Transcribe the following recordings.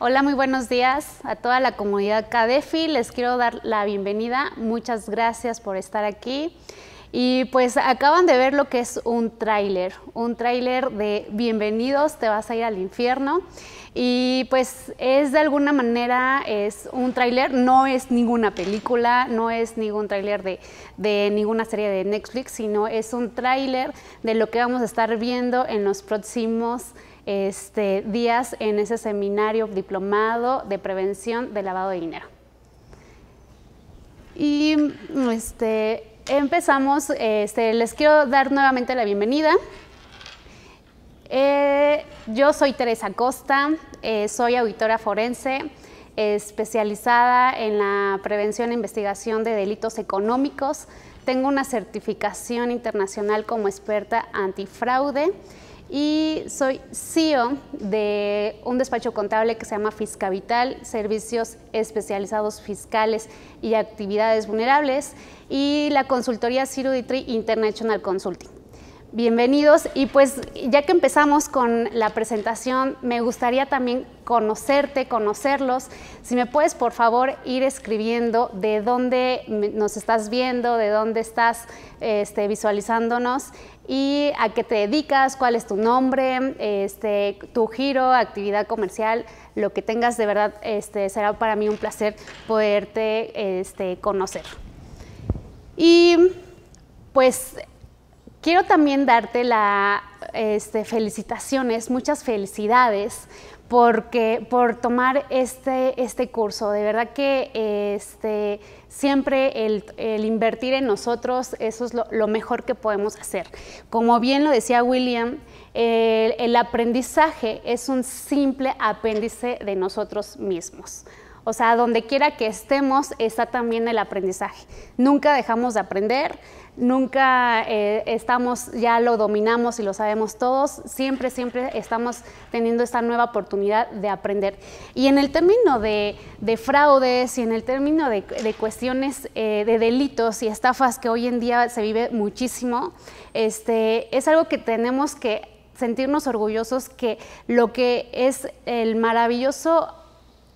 Hola, muy buenos días a toda la comunidad CADEFI. Les quiero dar la bienvenida. Muchas gracias por estar aquí. Y pues acaban de ver lo que es un tráiler, un tráiler de Bienvenidos, te vas a ir al infierno. Y pues es de alguna manera, es un tráiler, no es ninguna película, no es ningún tráiler de, de, ninguna serie de Netflix, sino es un tráiler de lo que vamos a estar viendo en los próximos este, días en ese seminario diplomado de prevención de lavado de dinero. Y este, empezamos, este, les quiero dar nuevamente la bienvenida. Eh, yo soy Teresa Costa, eh, soy auditora forense, especializada en la prevención e investigación de delitos económicos. Tengo una certificación internacional como experta antifraude y soy CEO de un despacho contable que se llama Fiscavital, Servicios Especializados Fiscales y Actividades Vulnerables, y la consultoría Zero International Consulting. Bienvenidos y pues ya que empezamos con la presentación, me gustaría también conocerte, conocerlos. Si me puedes por favor ir escribiendo de dónde nos estás viendo, de dónde estás este, visualizándonos y a qué te dedicas, cuál es tu nombre, este, tu giro, actividad comercial, lo que tengas de verdad, este, será para mí un placer poderte este, conocer. Y pues quiero también darte las este, felicitaciones, muchas felicidades porque, por tomar este, este curso. De verdad que este, siempre el, invertir en nosotros, eso es lo, mejor que podemos hacer. Como bien lo decía William, el, el aprendizaje es un simple apéndice de nosotros mismos. O sea, donde quiera que estemos está también el aprendizaje. Nunca dejamos de aprender, nunca eh, estamos, ya lo dominamos y lo sabemos todos, siempre, siempre estamos teniendo esta nueva oportunidad de aprender. Y en el término de, fraudes y en el término de, cuestiones eh, de delitos y estafas que hoy en día se vive muchísimo, este, es algo que tenemos que sentirnos orgullosos que lo que es el maravilloso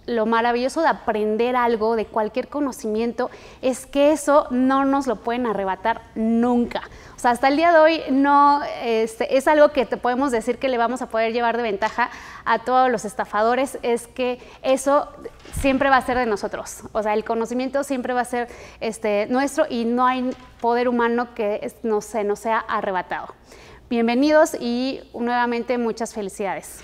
lo maravilloso de aprender algo, de cualquier conocimiento, es que eso no nos lo pueden arrebatar nunca. O sea, hasta el día de hoy no este, es algo que te podemos decir que le vamos a poder llevar de ventaja a todos los estafadores, es que eso siempre va a ser de nosotros. O sea, el conocimiento siempre va a ser este, nuestro y no hay poder humano que no se nos sea arrebatado. Bienvenidos y nuevamente muchas felicidades.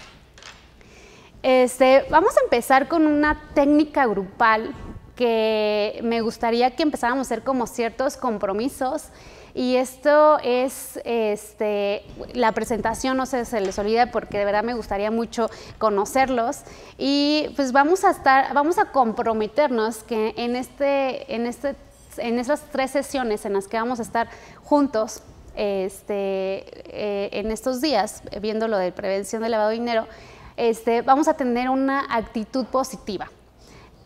Este, vamos a empezar con una técnica grupal que me gustaría que empezáramos a hacer como ciertos compromisos. Y esto es este, la presentación, no sé, se les olvide porque de verdad me gustaría mucho conocerlos. Y pues vamos a estar, vamos a comprometernos que en, este, en, este, en estas tres sesiones en las que vamos a estar juntos este, eh, en estos días, viendo lo de prevención del lavado de dinero, este, vamos a tener una actitud positiva.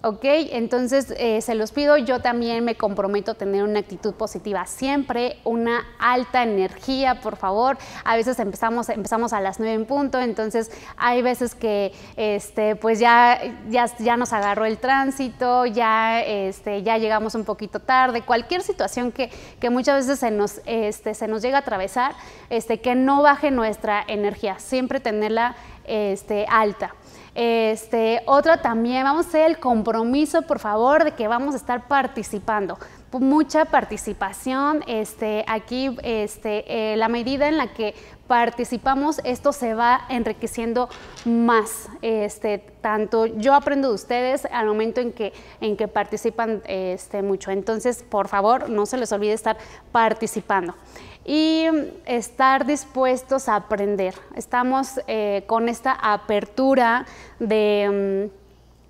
¿Ok? Entonces, eh, se los pido, yo también me comprometo a tener una actitud positiva, siempre una alta energía, por favor. A veces empezamos, empezamos a las 9 en punto, entonces hay veces que este, pues ya, ya, ya nos agarró el tránsito, ya, este, ya llegamos un poquito tarde, cualquier situación que, que muchas veces se nos, este, se nos llega a atravesar, que no baje nuestra energía, siempre tenerla este, alta. Este, otra también, vamos a hacer el compromiso, por favor, de que vamos a estar participando. Mucha participación, este, aquí este, eh, la medida en la que participamos, esto se va enriqueciendo más. Este, tanto yo aprendo de ustedes al momento en que, en que participan este, mucho. Entonces, por favor, no se les olvide estar participando y estar dispuestos a aprender. Estamos eh, con esta apertura de,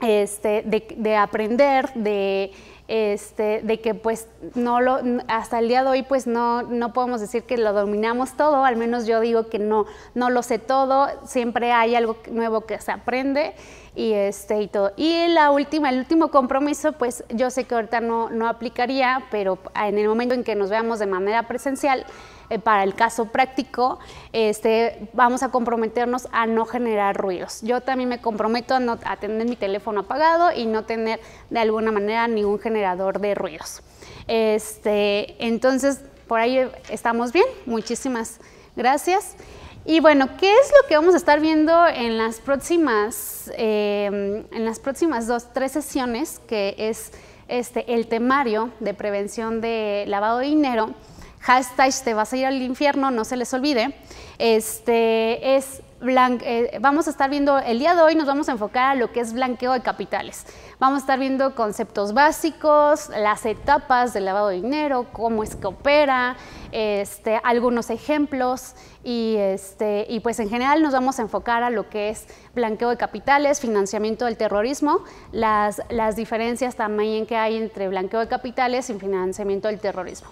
mm, este, de, aprender, de, este, de que pues no lo, hasta el día de hoy pues no, no podemos decir que lo dominamos todo, al menos yo digo que no, no lo sé todo, siempre hay algo nuevo que se aprende y este y todo. Y la última, el último compromiso, pues yo sé que ahorita no, no aplicaría, pero en el momento en que nos veamos de manera presencial, eh, para el caso práctico, este, vamos a comprometernos a no generar ruidos. Yo también me comprometo a, no, tener mi teléfono apagado y no tener de alguna manera ningún generador de ruidos. Este, entonces, por ahí estamos bien. Muchísimas gracias. Y bueno, ¿qué es lo que vamos a estar viendo en las próximas, em, en las próximas dos, tres sesiones, que es este, el temario de prevención de lavado de dinero? Hashtag te vas a ir al infierno, no se les olvide. Este, es eh, vamos a estar viendo, el día de hoy nos vamos a enfocar a lo que es blanqueo de capitales. Vamos a estar viendo conceptos básicos, las etapas del lavado de dinero, cómo es que opera, este, algunos ejemplos y, este, y pues en general nos vamos a enfocar a lo que es blanqueo de capitales, financiamiento del terrorismo, las, las diferencias también que hay entre blanqueo de capitales y financiamiento del terrorismo.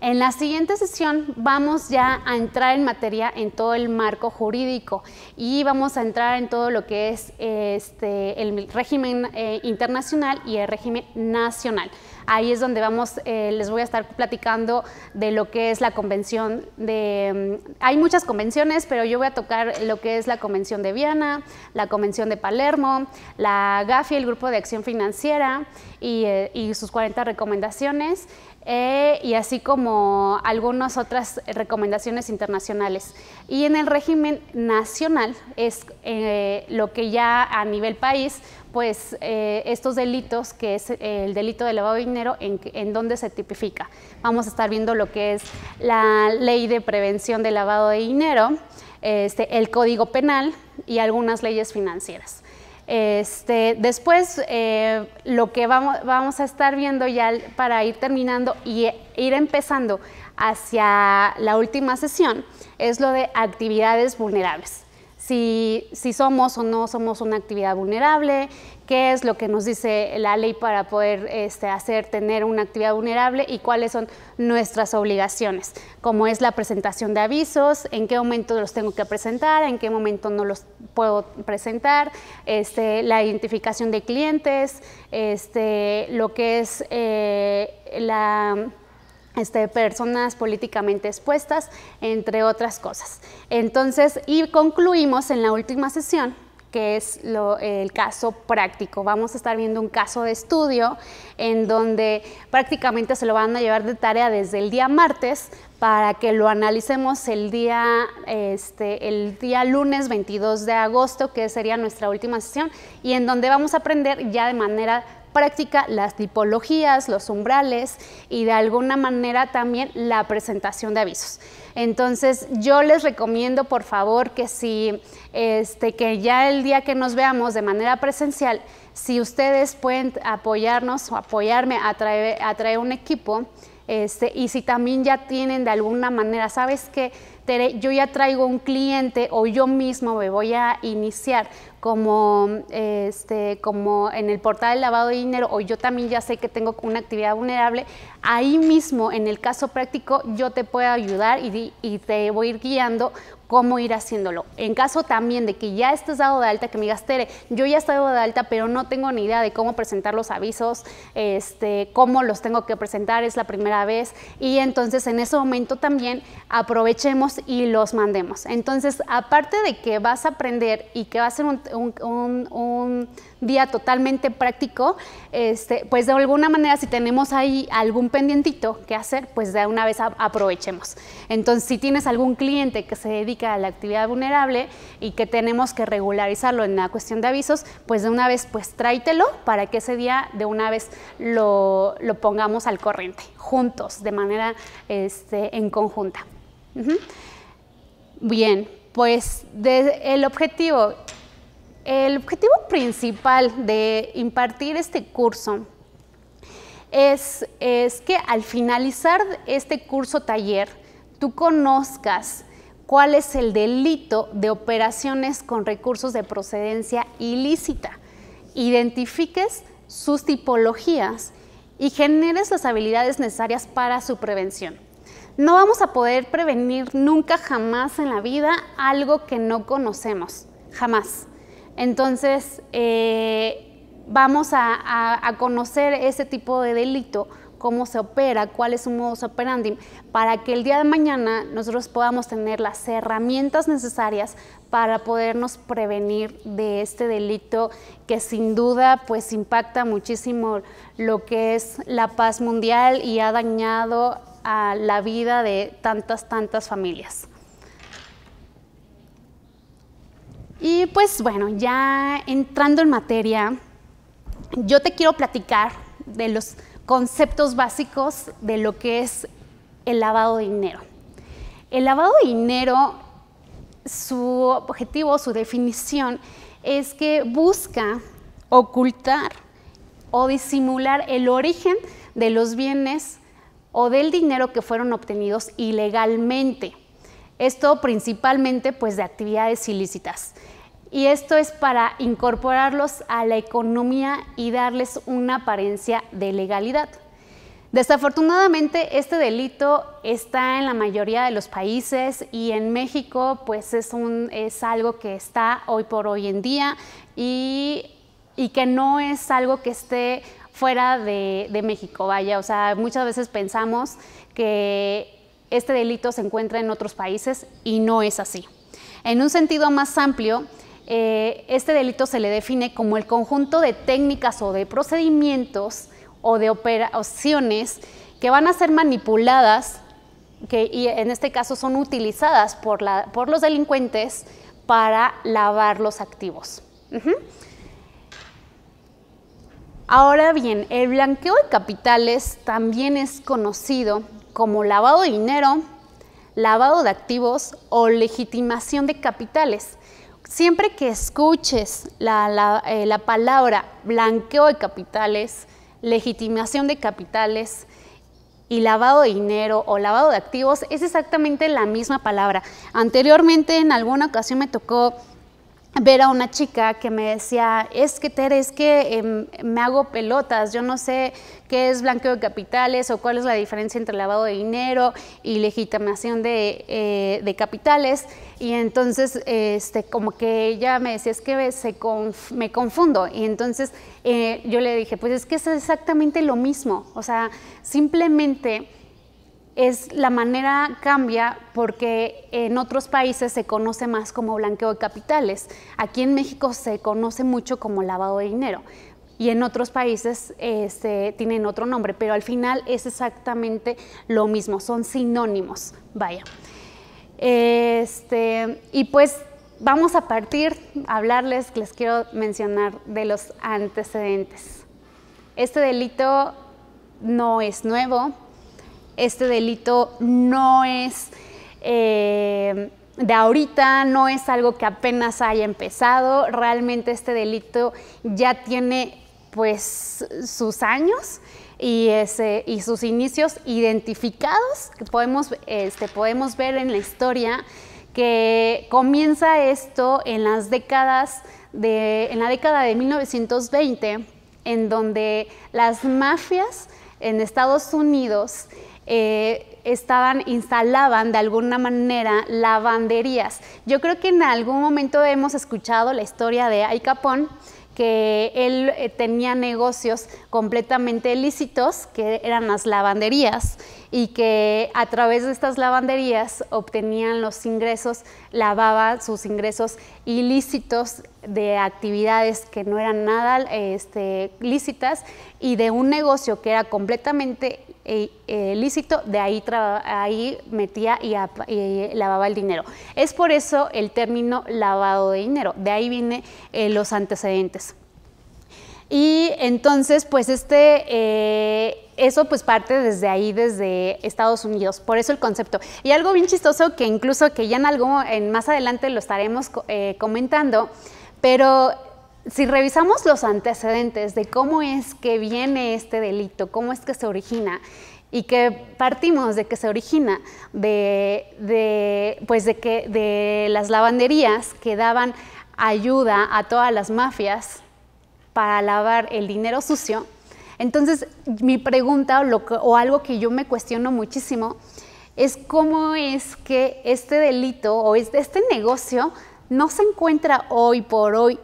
En la siguiente sesión vamos ya a entrar en materia en todo el marco jurídico y vamos a entrar en todo lo que es este, el régimen eh, internacional y el régimen nacional. Ahí es donde vamos, eh, les voy a estar platicando de lo que es la convención de... Mm, hay muchas convenciones, pero yo voy a tocar lo que es la convención de Viena, la convención de Palermo, la GAFI, el Grupo de Acción Financiera y, eh, sus 40 recomendaciones eh, y así como algunas otras recomendaciones internacionales. Y en el régimen nacional es lo que ya a nivel país, pues eh, estos delitos, que es el delito de lavado de dinero, en, en dónde se tipifica. Vamos a estar viendo lo que es la ley de prevención de lavado de dinero, este, el código penal y algunas leyes financieras. Este, después, eh, lo que vamos, vamos, a estar viendo ya para ir terminando y ir empezando hacia la última sesión es lo de actividades vulnerables si, somos o no somos una actividad vulnerable, qué es lo que nos dice la ley para poder este, hacer tener una actividad vulnerable y cuáles son nuestras obligaciones, como es la presentación de avisos, en qué momento los tengo que presentar, en qué momento no los puedo presentar, este, la identificación de clientes, este, lo que es eh, la este, personas políticamente expuestas, entre otras cosas. Entonces, y concluimos en la última sesión que es el caso práctico. Vamos a estar viendo un caso de estudio en donde prácticamente se lo van a llevar de tarea desde el día martes para que lo analicemos el día, este, el día lunes 22 de agosto, que sería nuestra última sesión, y en donde vamos a aprender ya de manera práctica las tipologías, los umbrales y de alguna manera también la presentación de avisos. Entonces yo les recomiendo por favor que si este, que ya el día que nos veamos de manera presencial, si ustedes pueden apoyarnos o apoyarme a traer, un equipo, este, y si también ya tienen de alguna manera, sabes que yo ya traigo un cliente o yo mismo me voy a iniciar como, este, como en el portal de lavado de dinero o yo también ya sé que tengo una actividad vulnerable, ahí mismo en el caso práctico yo te puedo ayudar y, te voy a ir guiando cómo ir haciéndolo. En caso también de que ya estés dado de alta, que me digas, Tere, yo ya estoy dado de alta, pero no tengo ni idea de cómo presentar los avisos, este, cómo los tengo que presentar, es la primera vez, y entonces en ese momento también aprovechemos y los mandemos. Entonces, aparte de que vas a aprender y que va a ser un, día totalmente práctico, este, pues de alguna manera si tenemos ahí algún pendientito que hacer, pues de una vez aprovechemos. Entonces, si tienes algún cliente que se dedica a la actividad vulnerable y que tenemos que regularizarlo en la cuestión de avisos, pues de una vez pues tráitelo para que ese día de una vez lo, pongamos al corriente, juntos, de manera este, en conjunta. Bien, pues el objetivo, el objetivo principal de impartir este curso es, es, que al finalizar este curso taller, tú conozcas cuál es el delito de operaciones con recursos de procedencia ilícita, identifiques sus tipologías y generes las habilidades necesarias para su prevención. No vamos a poder prevenir nunca jamás en la vida algo que no conocemos, jamás. Entonces, eh, vamos a, conocer ese tipo de delito cómo se opera, cuál es su modus operandi, para que el día de mañana nosotros podamos tener las herramientas necesarias para podernos prevenir de este delito que sin duda pues impacta muchísimo lo que es la paz mundial y ha dañado a la vida de tantas, tantas familias. Y pues bueno, ya entrando en materia, yo te quiero platicar de los conceptos básicos de lo que es el lavado de dinero. El lavado de dinero, su objetivo, su definición, es que busca ocultar o disimular el origen de los bienes o del dinero que fueron obtenidos ilegalmente. Esto principalmente pues de actividades ilícitas. Y esto es para incorporarlos a la economía y darles una apariencia de legalidad. Desafortunadamente, este delito está en la mayoría de los países y en México pues es, algo que está hoy por hoy en día y, y que no es algo que esté fuera de, de México, vaya, o sea, muchas veces pensamos que este delito se encuentra en otros países y no es así. En un sentido más amplio, eh, este delito se le define como el conjunto de técnicas o de procedimientos o de operaciones que van a ser manipuladas, que y en este caso son utilizadas por, por los delincuentes para lavar los activos. Ahora bien, el blanqueo de capitales también es conocido como lavado de dinero, lavado de activos o legitimación de capitales siempre que escuches eh, la, palabra blanqueo de capitales, legitimación de capitales y lavado de dinero o lavado de activos, es exactamente la misma palabra. Anteriormente en alguna ocasión me tocó ver a una chica que me decía, es que Tere, es que em, me hago pelotas, yo no sé qué es blanqueo de capitales o cuál es la diferencia entre lavado de dinero y legitimación de, eh, capitales. Y entonces, este, como que ella me decía, es que se me confundo. Y entonces eh, yo le dije, pues es que es exactamente lo mismo. O sea, simplemente es la manera cambia porque en otros países se conoce más como blanqueo de capitales. Aquí en México se conoce mucho como lavado de dinero y en otros países este, tienen otro nombre, pero al final es exactamente lo mismo, son sinónimos. Vaya. Este, y pues vamos a partir a hablarles, les quiero mencionar de los antecedentes. Este delito no es nuevo, este delito no es eh, de ahorita, no es algo que apenas haya empezado, realmente este delito ya tiene pues sus años y, sus inicios identificados que podemos, este, podemos ver en la historia que comienza esto en las décadas de, en la década de 1920, en donde las mafias en Estados Unidos eh, estaban, instalaban de alguna manera lavanderías. Yo creo que en algún momento hemos escuchado la historia de Ay Capón, que él eh, tenía negocios completamente ilícitos, que eran las lavanderías, y que a través de estas lavanderías obtenían los ingresos, lavaba sus ingresos ilícitos de actividades que no eran nada este, lícitas y de un negocio que era completamente eh, eh, lícito, de ahí, ahí metía y, lavaba el dinero. Es por eso el término lavado de dinero, de ahí vienen eh, los antecedentes. Y entonces, pues este, eso pues parte desde ahí, desde Estados Unidos, por eso el concepto. Y algo bien chistoso que incluso que ya en algo, en más adelante lo estaremos comentando, pero si revisamos los antecedentes de cómo es que viene este delito, cómo es que se origina, y que partimos de que se origina de, pues de, que, de las lavanderías que daban ayuda a todas las mafias para lavar el dinero sucio. Entonces, mi pregunta o, o algo que yo me cuestiono muchísimo es cómo es que este delito o este negocio no se encuentra hoy por hoy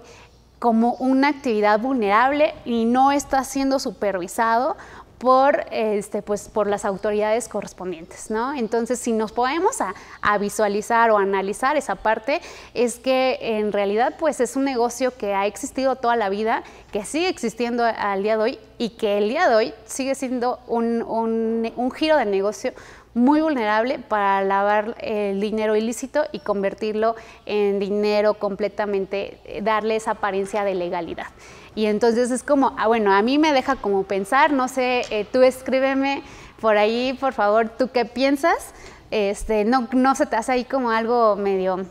como una actividad vulnerable y no está siendo supervisado por, este, pues, por las autoridades correspondientes, ¿no? Entonces, si nos podemos a, visualizar o analizar esa parte, es que en realidad, pues, es un negocio que ha existido toda la vida, que sigue existiendo al día de hoy y que el día de hoy sigue siendo un, un giro de negocio muy vulnerable para lavar el dinero ilícito y convertirlo en dinero completamente, eh, darle esa apariencia de legalidad. Y entonces es como, ah, bueno, a mí me deja como pensar, no sé, eh, tú escríbeme por ahí, por favor, tú qué piensas. Este, no, no se te hace ahí como algo medio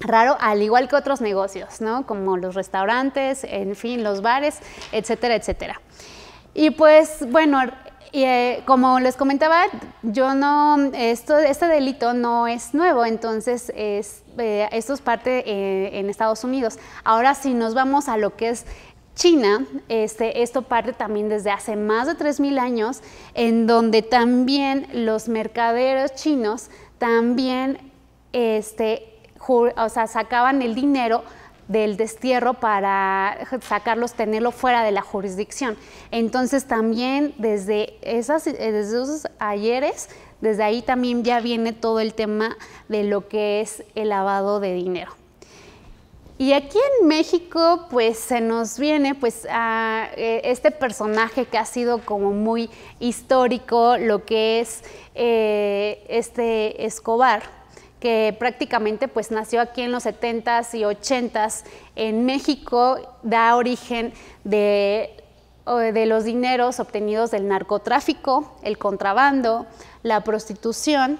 raro, al igual que otros negocios, ¿no? Como los restaurantes, en fin, los bares, etcétera, etcétera. Y pues, bueno, y eh, como les comentaba, yo no, esto, este delito no es nuevo, entonces es, eh, esto es parte eh, en Estados Unidos. Ahora si nos vamos a lo que es China, este, esto parte también desde hace más de 3.000 años, en donde también los mercaderos chinos también este, o sea, sacaban el dinero del destierro para sacarlos, tenerlo fuera de la jurisdicción. Entonces también desde, esas, desde esos ayeres, desde ahí también ya viene todo el tema de lo que es el lavado de dinero. Y aquí en México, pues se nos viene pues a eh, este personaje que ha sido como muy histórico, lo que es eh, este Escobar, que prácticamente pues nació aquí en los 70s y 80s en México, da origen de, de los dineros obtenidos del narcotráfico, el contrabando, la prostitución,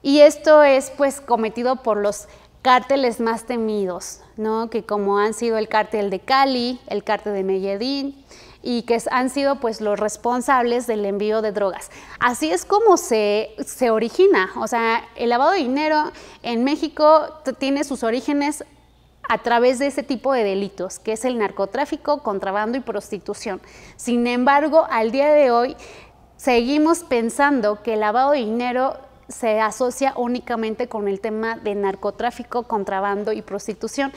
y esto es pues cometido por los cárteles más temidos, ¿no? que como han sido el cártel de Cali, el cártel de Medellín, y que han sido pues los responsables del envío de drogas. Así es como se, se origina, o sea, el lavado de dinero en México tiene sus orígenes a través de ese tipo de delitos, que es el narcotráfico, contrabando y prostitución. Sin embargo, al día de hoy seguimos pensando que el lavado de dinero se asocia únicamente con el tema de narcotráfico, contrabando y prostitución.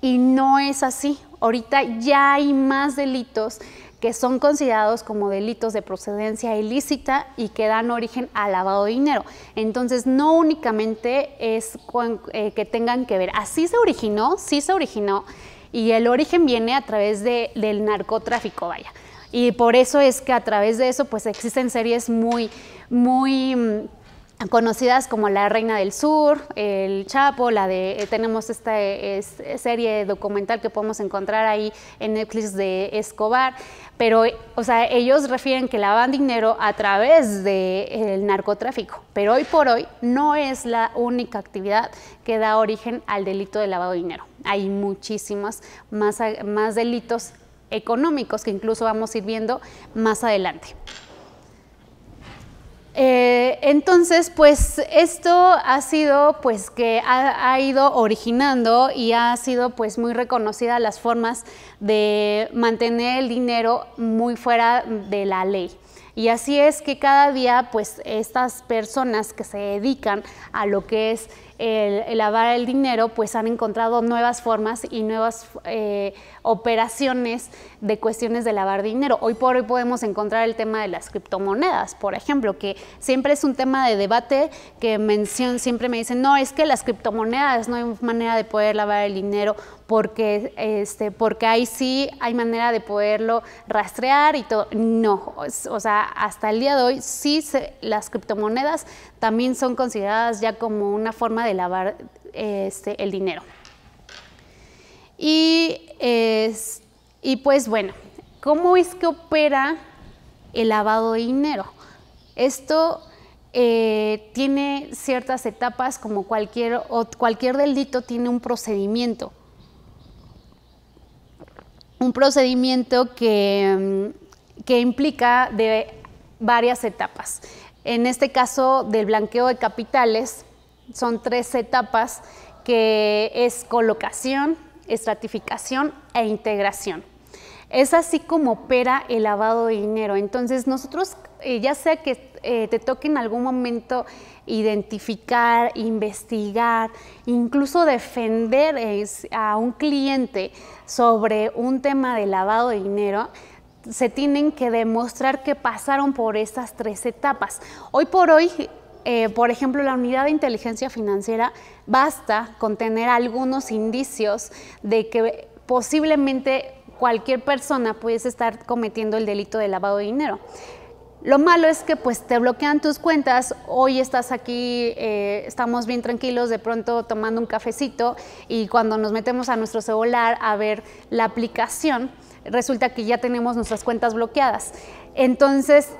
Y no es así. Ahorita ya hay más delitos que son considerados como delitos de procedencia ilícita y que dan origen al lavado de dinero. Entonces, no únicamente es eh, que tengan que ver, así se originó, sí se originó, y el origen viene a través del narcotráfico, vaya. Y por eso es que a través de eso, pues existen series muy, muy mm, conocidas como La Reina del Sur, El Chapo, la de eh, tenemos esta serie documental que podemos encontrar ahí en Netflix de Escobar, pero o sea, ellos refieren que lavan dinero a través del narcotráfico, pero hoy por hoy no es la única actividad que da origen al delito de lavado de dinero. Hay muchísimos más, más delitos económicos que incluso vamos a ir viendo más adelante. Eh, entonces, pues esto ha sido, pues que ha, ido originando y ha sido, pues muy reconocida las formas de mantener el dinero muy fuera de la ley. Y así es que cada día, pues estas personas que se dedican a lo que es el, lavar el dinero, pues han encontrado nuevas formas y nuevas eh, operaciones de cuestiones de lavar dinero. Hoy por hoy podemos encontrar el tema de las criptomonedas, por ejemplo, que siempre es un tema de debate que mención, siempre me dicen, no, es que las criptomonedas no hay manera de poder lavar el dinero porque, este, porque ahí sí hay manera de poderlo rastrear y todo. No, o sea, hasta el día de hoy sí las criptomonedas también son consideradas ya como una forma de lavar este, el dinero. Y, y pues bueno, ¿cómo es que opera el lavado de dinero? Esto eh, tiene ciertas etapas como cualquier, cualquier delito tiene un procedimiento un procedimiento que, mm, que implica de varias etapas. En este caso del blanqueo de capitales son tres etapas que es colocación, estratificación e integración. Es así como opera el lavado de dinero. Entonces nosotros, eh, ya sea que eh, te toque en algún momento identificar, investigar, incluso defender a un cliente sobre un tema de lavado de dinero, se tienen que demostrar que pasaron por estas tres etapas. Hoy por hoy, eh, por ejemplo, la unidad de inteligencia financiera basta con tener algunos indicios de que posiblemente cualquier persona pudiese estar cometiendo el delito de lavado de dinero. Lo malo es que pues te bloquean tus cuentas, hoy estás aquí, eh, estamos bien tranquilos, de pronto tomando un cafecito y cuando nos metemos a nuestro celular a ver la aplicación, resulta que ya tenemos nuestras cuentas bloqueadas. Entonces,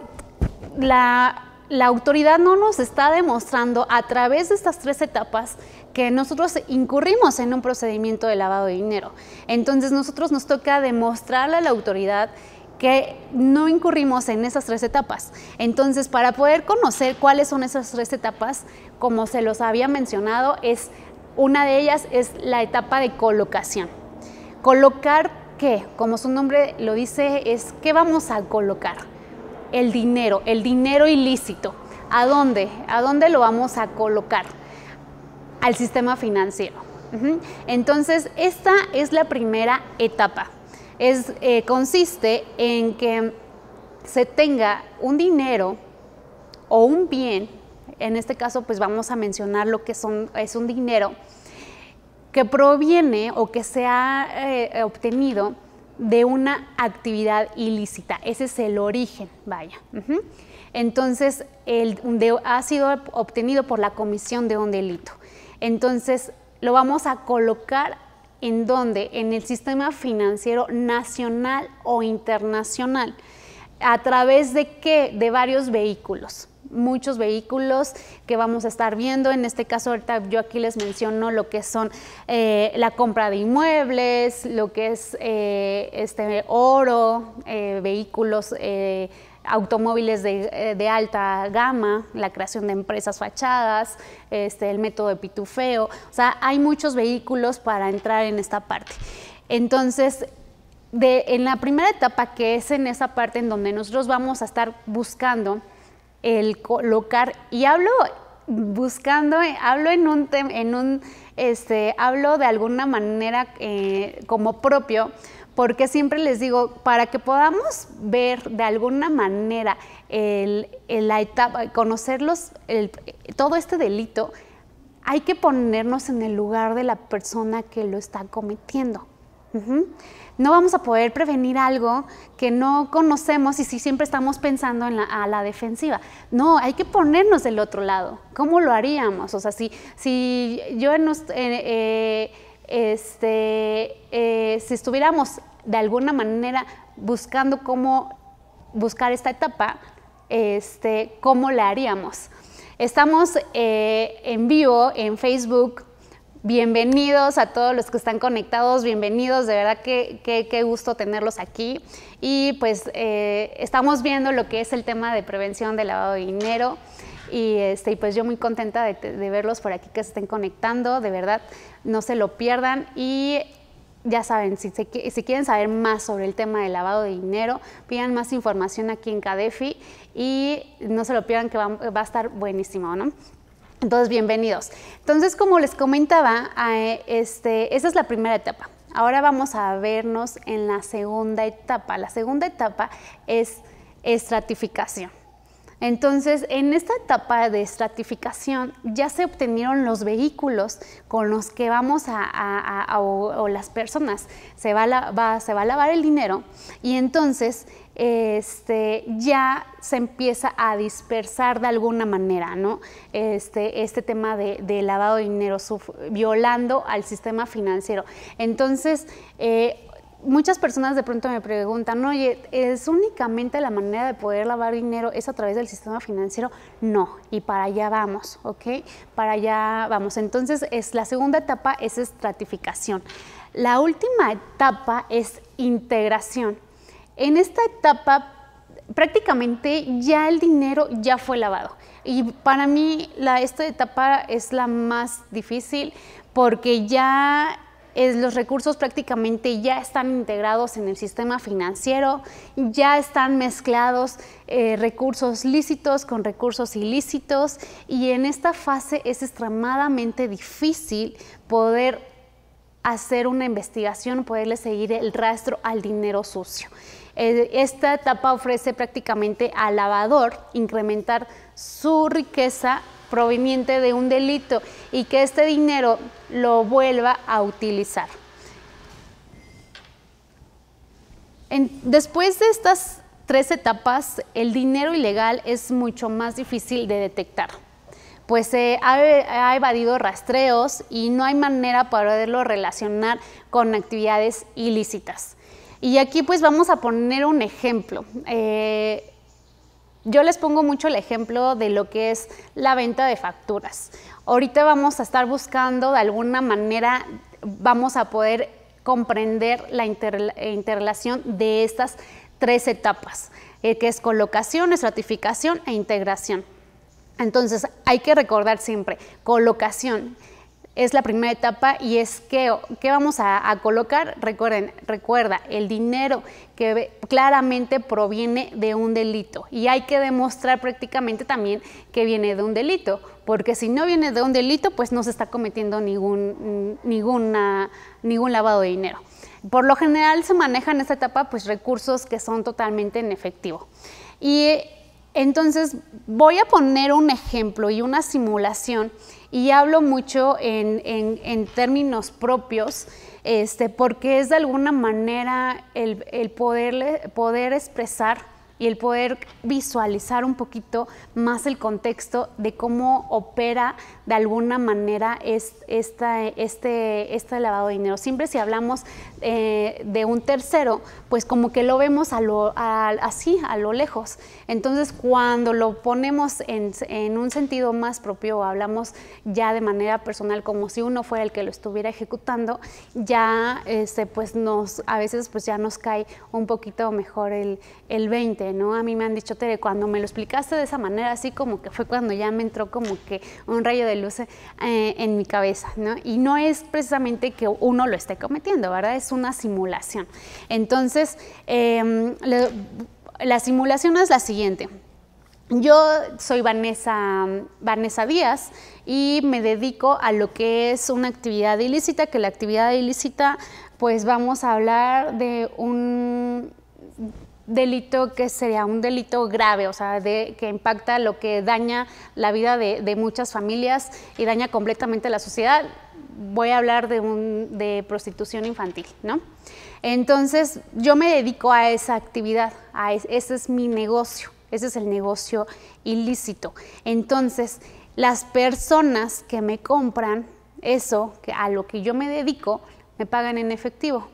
la, la autoridad no nos está demostrando a través de estas tres etapas que nosotros incurrimos en un procedimiento de lavado de dinero. Entonces, nosotros nos toca demostrarle a la autoridad que no incurrimos en esas tres etapas. Entonces, para poder conocer cuáles son esas tres etapas, como se los había mencionado, es una de ellas es la etapa de colocación. Colocar qué, como su nombre lo dice, es qué vamos a colocar. El dinero, el dinero ilícito. ¿A dónde? ¿A dónde lo vamos a colocar? Al sistema financiero. Entonces, esta es la primera etapa es, eh, consiste en que se tenga un dinero o un bien, en este caso pues vamos a mencionar lo que son, es un dinero, que proviene o que se ha eh, obtenido de una actividad ilícita. Ese es el origen, vaya. Entonces, el, ha sido obtenido por la comisión de un delito. Entonces, lo vamos a colocar ¿En dónde? En el sistema financiero nacional o internacional. ¿A través de qué? De varios vehículos muchos vehículos que vamos a estar viendo. En este caso, ahorita yo aquí les menciono lo que son eh, la compra de inmuebles, lo que es eh, este oro, eh, vehículos automóviles eh, de, alta gama, la creación de empresas fachadas, este, el método de pitufeo, o sea, hay muchos vehículos para entrar en esta parte. Entonces, de, en la primera etapa, que es en esa parte en donde nosotros vamos a estar buscando el colocar, y hablo buscando, hablo en un, en un este, hablo de alguna manera eh, como propio, porque siempre les digo, para que podamos ver de alguna manera el, la etapa, conocerlos, todo este delito, hay que ponernos en el lugar de la persona que lo está cometiendo. No vamos a poder prevenir algo que no conocemos y si siempre estamos pensando en la, a la defensiva. No, hay que ponernos del otro lado. ¿Cómo lo haríamos? O sea, si, si yo en, eh, este, eh, si estuviéramos de alguna manera buscando cómo buscar esta etapa, este, ¿cómo la haríamos? Estamos eh, en vivo en Facebook. Bienvenidos a todos los que están conectados, bienvenidos, de verdad que qué gusto tenerlos aquí. Y pues eh, estamos viendo lo que es el tema de prevención del lavado de dinero. Y, este, pues yo muy contenta de, de, verlos por aquí que se estén conectando, de verdad, no se lo pierdan. Y ya saben, si, si, quieren saber más sobre el tema del lavado de dinero, pidan más información aquí en Cadefi y no se lo pierdan que va, a estar buenísimo, ¿no? Entonces, bienvenidos. Entonces, como les comentaba, este, esa es la primera etapa. Ahora vamos a vernos en la segunda etapa. La segunda etapa es estratificación. Entonces, en esta etapa de estratificación ya se obtenieron los vehículos con los que vamos a, o, las personas, se va, se va a lavar el dinero y entonces este, ya se empieza a dispersar de alguna manera, ¿no? Este, este tema de, lavado de dinero, violando al sistema financiero. Entonces, eh, muchas personas de pronto me preguntan, oye, ¿es únicamente la manera de poder lavar dinero es a través del sistema financiero? No, y para allá vamos, ¿ok? Para allá vamos. Entonces, es, la segunda etapa es estratificación. La última etapa es integración. En esta etapa prácticamente ya el dinero ya fue lavado. Y para mí la, esta etapa es la más difícil porque ya los recursos prácticamente ya están integrados en el sistema financiero, ya están mezclados eh, recursos lícitos con recursos ilícitos y en esta fase es extremadamente difícil poder hacer una investigación, poderle seguir el rastro al dinero sucio. Eh, esta etapa ofrece prácticamente al lavador incrementar su riqueza proveniente de un delito y que este dinero lo vuelva a utilizar. después de estas tres etapas, el dinero ilegal es mucho más difícil de detectar pues se ha, evadido rastreos y no hay manera para poderlo relacionar con actividades ilícitas. Y aquí pues vamos a poner un ejemplo. Eh, yo les pongo mucho el ejemplo de lo que es la venta de facturas. Ahorita vamos a estar buscando de alguna manera, vamos a poder comprender la interrelación de estas tres etapas, eh, que es colocación, estratificación e integración. Entonces hay que recordar siempre, colocación es la primera etapa y es que, ¿qué vamos a, colocar? Recuerden, recuerda, el dinero que claramente proviene de un delito y hay que demostrar prácticamente también que viene de un delito, porque si no viene de un delito, pues no se está cometiendo ningún, ningún lavado de dinero. Por lo general se manejan en esta etapa pues recursos que son totalmente en efectivo. Y entonces, voy a poner un ejemplo y una simulación y hablo mucho en, términos propios, este, porque es de alguna manera el, el poder expresar y el poder visualizar un poquito más el contexto de cómo opera de alguna manera es, esta, este, este lavado de dinero. Siempre si hablamos eh, de un tercero, pues como que lo vemos a lo, así, a lo lejos. Entonces, cuando lo ponemos en, en un sentido más propio, hablamos ya de manera personal, como si uno fuera el que lo estuviera ejecutando, ya este, pues nos, a veces pues ya nos cae un poquito mejor el, el 20, a mí me han dicho, Tere, cuando me lo explicaste de esa manera, así como que fue cuando ya me entró como que un rayo de luz eh, en mi cabeza, ¿no? Y no es precisamente que uno lo esté cometiendo, ¿verdad? Es una simulación. Entonces, em, la simulación es la siguiente. Yo soy Vanessa, Vanessa Díaz y me dedico a lo que es una actividad ilícita, que la actividad ilícita, pues vamos a hablar de un delito que sería un delito grave, o sea, que impacta lo que daña la vida de, muchas familias y daña completamente la sociedad. Voy a hablar de, prostitución infantil, ¿no? Entonces, yo me dedico a esa actividad, a ese es mi negocio, ese es el negocio ilícito. Entonces, las personas que me compran eso, que a lo que yo me dedico, me pagan en efectivo.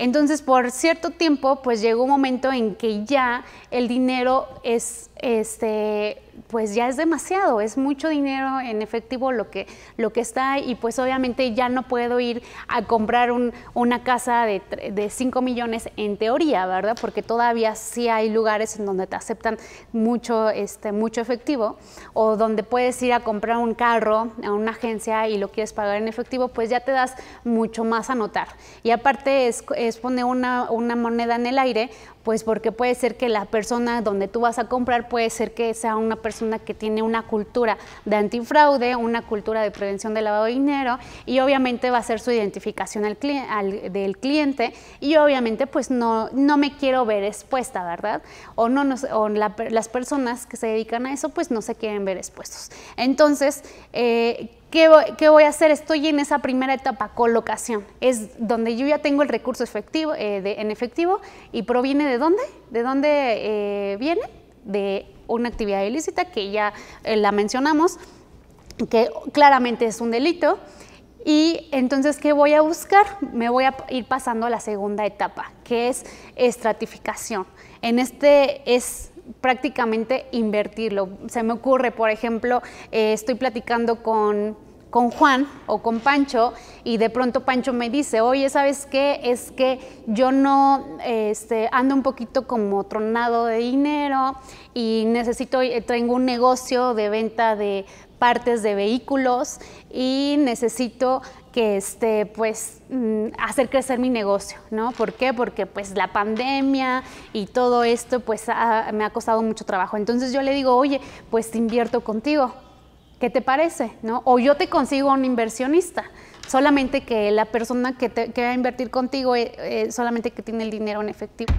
Entonces, por cierto tiempo, pues llegó un momento en que ya el dinero es, este, pues ya es demasiado, es mucho dinero en efectivo lo que, lo que está y pues obviamente ya no puedo ir a comprar una casa de, de 5 millones en teoría, ¿verdad? Porque todavía sí hay lugares en donde te aceptan mucho, este, mucho efectivo o donde puedes ir a comprar un carro a una agencia y lo quieres pagar en efectivo, pues ya te das mucho más a notar. Y aparte es pone una, una moneda en el aire, pues porque puede ser que la persona donde tú vas a comprar puede ser que sea una persona que tiene una cultura de antifraude, una cultura de prevención del lavado de dinero y obviamente va a ser su identificación del cliente y obviamente pues no, no me quiero ver expuesta, ¿verdad? O, no las personas que se dedican a eso pues no se quieren ver expuestos. Entonces, eh, ¿Qué voy, a hacer? Estoy en esa primera etapa, colocación. Es donde yo ya tengo el recurso efectivo, eh, en efectivo y proviene de dónde? ¿De dónde eh, viene? De una actividad ilícita que ya eh, la mencionamos, que claramente es un delito. Y entonces, ¿qué voy a buscar? Me voy a ir pasando a la segunda etapa, que es estratificación. En este es prácticamente invertirlo. Se me ocurre, por ejemplo, eh, estoy platicando con, con Juan o con Pancho y de pronto Pancho me dice, oye, ¿sabes qué? Es que yo no este, ando un poquito como tronado de dinero y necesito, eh, tengo un negocio de venta de partes de vehículos y necesito que este, pues, mm, hacer crecer mi negocio, ¿no? ¿Por qué? Porque pues la pandemia y todo esto pues me ha costado mucho trabajo. Entonces yo le digo, oye, pues te invierto contigo, ¿qué te parece? ¿No? O yo te consigo un inversionista. solamente que la persona que, te, que va a invertir contigo eh, eh, solamente que tiene el dinero en efectivo.